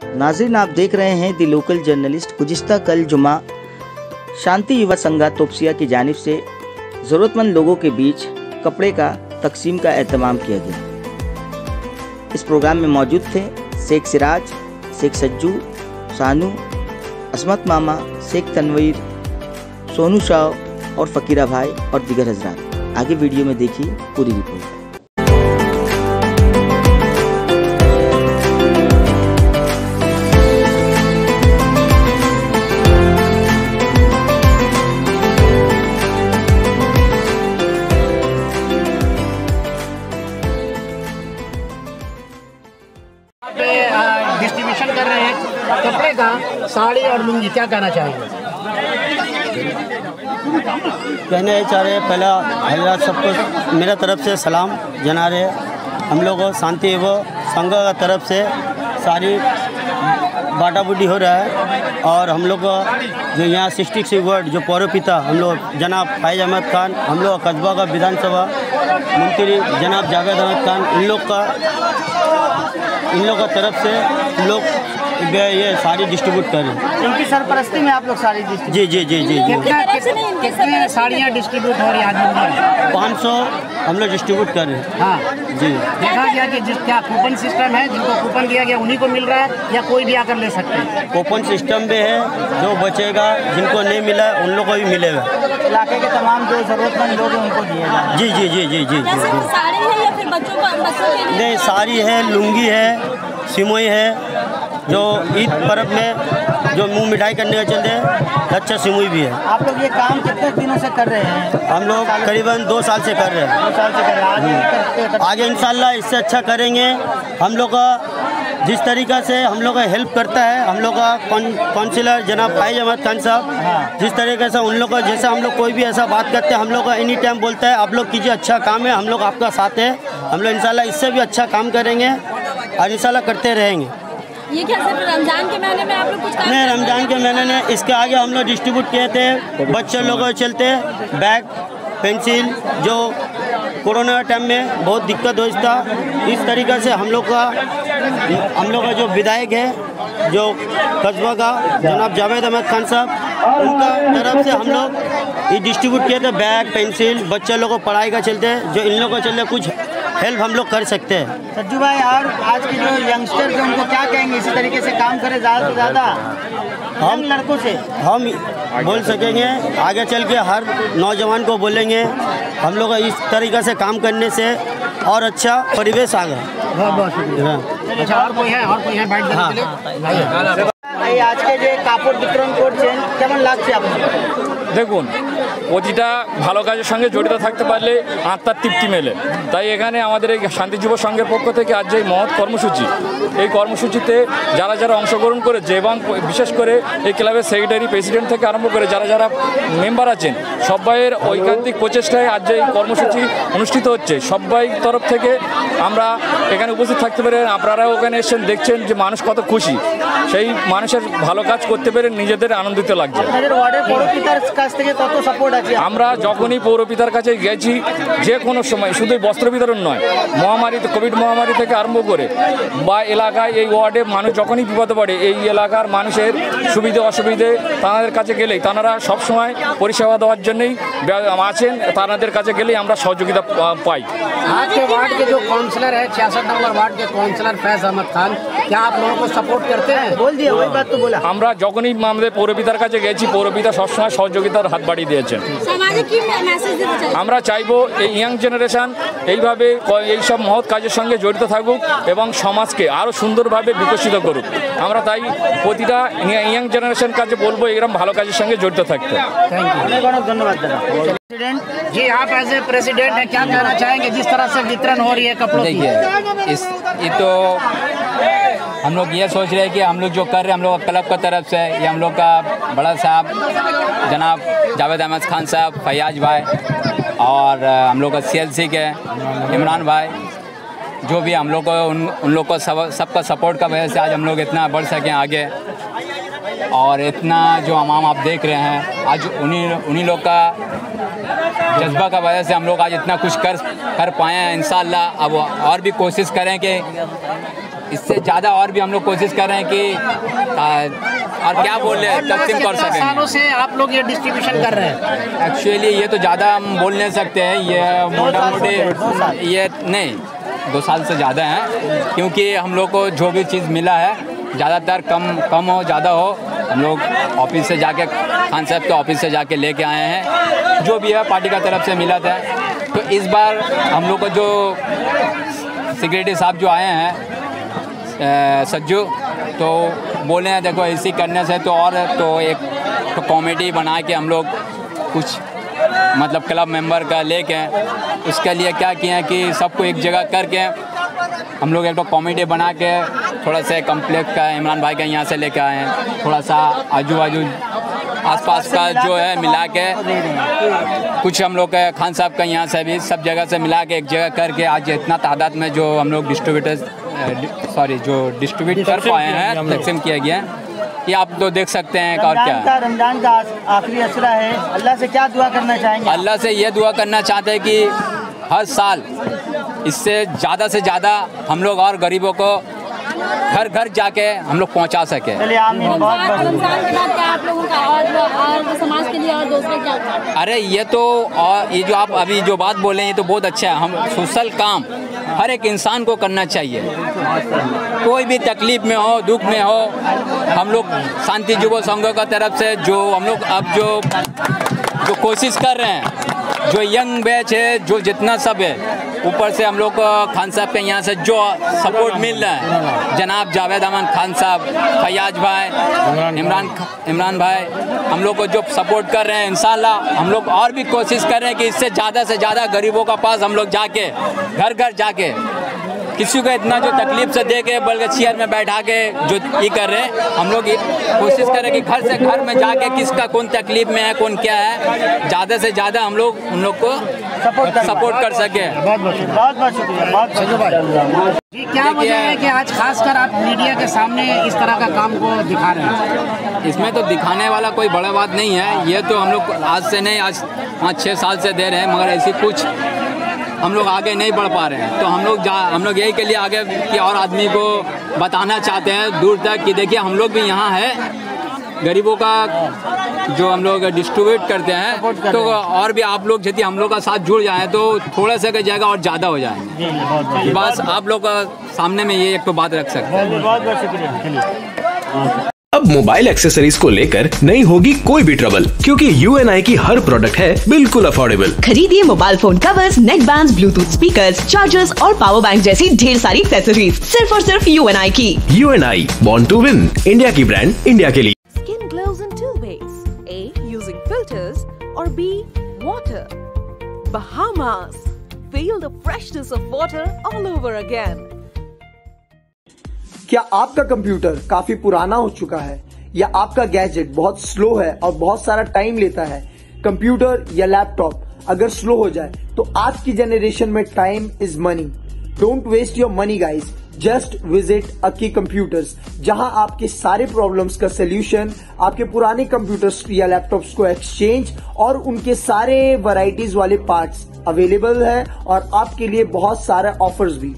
नाजरीन आप देख रहे हैं दी लोकल जर्नलिस्ट गुजश्ता कल जुमा। शांति युवा संघा तोपसिया की जानब से ज़रूरतमंद लोगों के बीच कपड़े का तकसीम का एहतमाम किया गया। इस प्रोग्राम में मौजूद थे शेख सिराज, शेख सज्जू, सानू, असमत मामा, शेख तनवीर, सोनू शाह और फ़कीरा भाई और दिगर हजरात। आगे वीडियो में देखिए पूरी रिपोर्ट। और लुंगी, क्या कहना चाहेंगे? कहने ये चाह रहे पहला हजरात सबको मेरा तरफ़ से सलाम जना रहे हम लोग शांति व संघ का तरफ़ से सारी बाटा बुटी हो रहा है और हम लोग जो यहाँ सिक्सटी सिक्स वर्ड, जो पौरपिता हम लोग, जनाब फाइज अहमद खान, हम लोग कस्बा का विधानसभा मंत्री जनाब जावेद अहमद खान, इन लोग का, इन लोग का तरफ़ से हम ये सारी डिस्ट्रीब्यूट कर रहे हैं। इनकी सरपरस्ती में आप लोग डिस्ट्रीब्यूट जी जी जी जी जी। कितने साड़ियाँ डिस्ट्रीब्यूट हो रही हैं पाँच सौ हम लोग डिस्ट्रीब्यूट कर रहे हैं। हाँ। जी। देखा गया कि जिस क्या कूपन सिस्टम है जिनको कूपन दिया गया उन्हीं को मिल रहा है या कोई भी आकर ले सकते हैं? कूपन सिस्टम भी है जो बचेगा जिनको नहीं मिला उन लोगों को भी मिलेगा। इलाके के तमाम जो जरूरतमंद लोग हैं उनको दिए जी जी जी जी जी जी। है नहीं साड़ी है लुंगी है सिमोई है जो ईद पर्व में जो मुँह मिठाई करने का चलते हैं अच्छा सिमुई भी है। आप लोग ये काम कितने दिनों से कर रहे हैं? हम लोग करीबन दो साल से कर रहे हैं। दो साल से कर रहे हैं। आगे करते करते- इंशाल्लाह इससे अच्छा करेंगे। हम लोग का जिस तरीका से हम लोग का हेल्प करता है हम लोग का काउंसिलर जनाब भाई अहमद खान साहब जिस तरीके से उन लोग का जैसे हम लोग कोई भी ऐसा बात करते हैं हम लोग का एनी टाइम बोलता है आप लोग कीजिए अच्छा काम है हम लोग आपका साथ है। हम लोग इंशाल्लाह इससे भी अच्छा काम करेंगे और इंशाल्लाह करते रहेंगे। ये क्या सिर्फ़ रमज़ान के महीने में आप लोग कुछ नहीं रमज़ान के महीने में इसके आगे हम लोग डिस्ट्रीब्यूट किए थे बच्चे लोगों को चलते बैग पेंसिल जो कोरोना टाइम में बहुत दिक्कत हो था इस तरीके से हम लोग का हम लोग का जो विधायक है जो कस्बा का जनाब जावेद अहमद खान साहब उनका तरफ़ से हम लोग ये डिस्ट्रीब्यूट किए थे बैग पेंसिल बच्चे लोगों को पढ़ाई का चलते जो इन लोगों को चलते कुछ हेल्प हम लोग कर सकते हैं। सज्जू भाई और आज के जो यंगस्टर जो उनको क्या कहेंगे? इसी तरीके से काम करें ज़्यादा से ज़्यादा। हम लड़कों से। हम बोल सकेंगे आगे चल के हर नौजवान को बोलेंगे हम लोग इस तरीके से काम करने से और अच्छा परिवेश आगे बहुत बहुत शुक्रिया। हाँ। अच्छा और कोई है? और कोई है बैठ हाँ। आज के जो कापड़ वितरण कोड केमन लागसे आप देखो প্রতিটা ভালো কাজের সঙ্গে জড়িত থাকতে পারলে আত্মার তৃপ্তি মেলে। তাই এখানে আমাদের এই শান্তি যুব সংঘের পক্ষ থেকে আজ যে মহৎ কর্মসূচি, এই কর্মসূচিতে যারা যারা অংশগ্রহণ করেছে এবং বিশেষ করে এই ক্লাবের সেক্রেটারি, প্রেসিডেন্ট থেকে আরম্ভ করে যারা যারা মেম্বার আছেন, সবাইয়ের ঐকান্তিক প্রচেষ্টায় আজ যে এই কর্মসূচি অনুষ্ঠিত হচ্ছে, সবাই তরফ থেকে আমরা এখানে উপস্থিত থাকতে পেরে আপনারাও ওখানে এসেছেন, দেখছেন যে মানুষ কত খুশি। সেই মানুষের ভালো কাজ করতে পেরে নিজেদের আনন্দিত লাগছে। আপনাদের ওয়ার্ডের পৌরপিতার কাছ থেকে কত সাপোর্ট আছে আমরা যখনই পৌরপিতার কাছে গেছি যে কোনো সময় শুধু বস্ত্র বিতরণ নয় মহামারী কোভিড মহামারী থেকে আরম্ভ করে বা এলাকায় এই ওয়ার্ডে মানুষ যখনই বিপদে পড়ে এই এলাকার মানুষের সুবিধে অসুবিধে তাদের কাছে গেলেই তারা সবসময় পরিষেবা দেওয়ার জন্যই ব্য- আছেন তাদের কাছে গেলেই আমরা সহযোগিতা পা- পাই आज के वार्ड के जो काउंसलर है छियासठ नंबर वार्ड के काउंसलर फैज अहमद खान क्या आप लोगों को सपोर्ट करते हैं बोल दिया वही बात तो बोला আমরা যখনই আমাদের পৌরপিতার কাছে গেছি পৌরপিতা সবসময় সহযোগিতার হাত বাড়িয়ে দিয়েছেন সামাজিক কি মেসেজ দিতে চাই আমরা চাইবো এই ইয়াং জেনারেশন এইভাবে ক- এই সব মহৎ কাজের সঙ্গে জড়িত থাকুক এবং সমাজকে আরও সুন্দরভাবে বিকশিত করুক আমরা তাই প্রতিটা ইয়াং জেনারেশন কাছে বলবো এরকম ভালো কাজের সঙ্গে জড়িত থাকতে थैंक यू अनेक अनेक धन्यवाद दादा प्रेसिडेंट जी आप एज ए प्रेसिडेंट है क्या कहना चाहेंगे जिस तरह से वितरण हो रही है कपड़ों की देखिए इस ये तो हम लोग ये सोच रहे हैं कि हम लोग जो कर रहे हैं, हम लोग क्लब की तरफ़ से, ये हम लोग का बड़ा साहब, जनाब जावेद अहमद खान साहब, फयाज भाई और हम लोग का सीएलसी के इमरान भाई, जो भी हम लोग को, उन उन लोग को सब, सबका सपोर्ट का वजह से आज हम लोग इतना बढ़ सकें आगे। और इतना जो अमाम आप देख रहे हैं, आज उन्हीं उन्हीं लोग का जज्बा का वजह से हम लोग आज इतना कुछ कर कर पाए हैं, इंशाल्लाह। अब और भी कोशिश करें कि इससे ज़्यादा और भी हम लोग कोशिश कर रहे हैं कि आ, और क्या बोल रहे हैं तकसीम कर कितना सालों से आप लोग ये डिस्ट्रीब्यूशन कर रहे हैं। एक्चुअली ये तो ज़्यादा हम बोल नहीं सकते हैं ये मोटा मोटी ये नहीं दो साल से ज़्यादा है क्योंकि हम लोग को जो भी चीज़ मिला है ज़्यादातर कम कम हो ज़्यादा हो हम लोग ऑफ़िस से जाके खान साहब के ऑफ़िस से जाके लेके आए हैं जो भी है पार्टी का तरफ़ से मिला था। तो इस बार हम लोग को जो सिक्योरिटी साहब जो आए हैं सज्जू तो बोले हैं, देखो ऐसी करने से तो और तो एक तो कॉमेडी बना के हम लोग कुछ मतलब क्लब मेंबर का लेके, उसके लिए क्या किए हैं कि सबको एक जगह करके हम लोग एक तो कॉमेडी बना के थोड़ा सा कम्प्लेक्स का इमरान भाई का यहाँ से लेके आए हैं। थोड़ा सा आजू बाजू आसपास का जो है मिला के, कुछ हम लोग खान साहब का यहाँ से भी सब जगह से मिला के एक जगह करके आज इतना तादाद में जो हम लोग डिस्ट्रीब्यूटर्स सॉरी जो डिस्ट्रीब्यूट कर पाए हैं तकसीम किया गया है। ये आप तो देख सकते हैं और क्या। रमज़ान का रमज़ान का आखिरी असरा है। अल्लाह से क्या दुआ करना चाहेंगे? अल्लाह से ये दुआ करना चाहते हैं कि हर साल इससे ज़्यादा से ज़्यादा हम लोग और गरीबों को घर घर जाके हम लोग पहुँचा सके। समाज के लिए और दूसरे क्या अरे, ये तो और ये जो आप अभी जो बात बोले ये तो बहुत अच्छा है। हम सोशल काम हर एक इंसान को करना चाहिए। कोई भी तकलीफ़ में हो, दुख में हो, हम लोग शांति युवा संघों का तरफ़ से जो हम लोग अब जो जो कोशिश कर रहे हैं, जो यंग बैच है, जो जितना सब है ऊपर से हम लोग को खान साहब के यहाँ से जो सपोर्ट मिल रहा है जनाब जावेद अहमद खान साहब फयाज भाई इमरान इमरान भाई हम लोग को जो सपोर्ट कर रहे हैं इन हम लोग और भी कोशिश कर रहे हैं कि इससे ज़्यादा से ज़्यादा गरीबों का पास हम लोग जाके घर घर जाके किसी को इतना जो तकलीफ़ से दे के बल्कि चेयर में बैठा के जो ये कर रहे हैं हम लोग कोशिश करें कि घर से घर में जाके किसका कौन तकलीफ़ में है कौन क्या है ज़्यादा से ज़्यादा हम लोग उन लोग को सपोर्ट कर। सके। बहुत बहुत शुक्रिया बहुत बहुत शुक्रिया बहुत शुक्रिया। जी क्या वजह है कि आज खासकर आप मीडिया के सामने इस तरह का काम को दिखा रहे हैं? इसमें तो दिखाने वाला कोई बड़ा बात नहीं है ये तो हम लोग आज से नहीं आज पाँच छः साल से दे रहे हैं मगर ऐसी कुछ हम लोग आगे नहीं बढ़ पा रहे हैं। तो हम लोग जा हम लोग यही के लिए आगे कि और आदमी को बताना चाहते हैं दूर तक कि देखिए हम लोग भी यहाँ है। गरीबों का जो हम लोग डिस्ट्रीब्यूट करते हैं तो और भी आप लोग यदि हम लोग का साथ जुड़ जाए तो थोड़ा सा की जगह और ज़्यादा हो जाएँगे। जी जी बहुत बहुत बस आप लोग का सामने में ये एक तो बात रख सकते हैं अब मोबाइल एक्सेसरीज को लेकर नहीं होगी कोई भी ट्रबल क्योंकि यू की हर प्रोडक्ट है बिल्कुल अफोर्डेबल खरीदिए mobile phone covers neck band bluetooth speakers chargers और पावर बैंक जैसी ढेर सारी एक्सेसरीज सिर्फ़ और सिर्फ़ UNI की U N I bond to win India की ब्रांड इंडिया के लिए in two ways A. Using filters, or B. Water. Bahamas. Feel the freshness of water all over again. क्या आपका कंप्यूटर काफ़ी पुराना हो चुका है? या आपका गैजेट बहुत स्लो है और बहुत सारा टाइम लेता है? कंप्यूटर या लैपटॉप अगर स्लो हो जाए तो आज की जनरेशन में time is money don't waste your money guys just visit Aki computers जहाँ आपके सारे प्रॉब्लम्स का सोल्यूशन आपके पुराने कंप्यूटर्स या लैपटॉप्स को एक्सचेंज और उनके सारे वैरायटीज वाले पार्ट्स अवेलेबल है और आपके लिए बहुत सारे ऑफर्स भी।